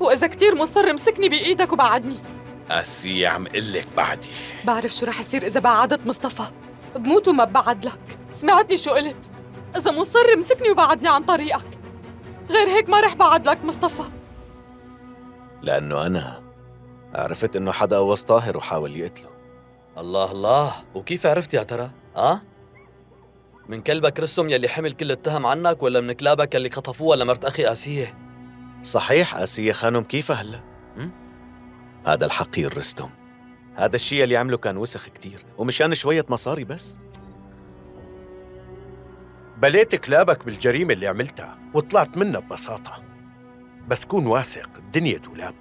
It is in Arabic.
وإذا كتير مصر مسكني بإيدك وبعدني. آسيا عم قلك بعدي. بعرف شو رح يصير إذا بعدت مصطفى. بموت وما بعد لك. سمعتني شو قلت؟ إذا مصر مسكني وبعدني عن طريقك. غير هيك ما رح بعد لك مصطفى. لأنه أنا عرفت إنه حدا قوص طاهر وحاول يقتله. الله الله. وكيف عرفت يا ترى؟ آه؟ من كلبك رستم يلي حمل كل التهم عنك ولا من كلابك يلي خطفوها لمرت أخي آسية؟ صحيح آسيا خانم كيف هلا؟ هذا الحقير رستم. هذا الشيء اللي عمله كان وسخ كتير ومشان شوية مصاري بس. بليت كلابك بالجريمة اللي عملتها وطلعت منها ببساطة. بس كون واثق الدنيا دولاب.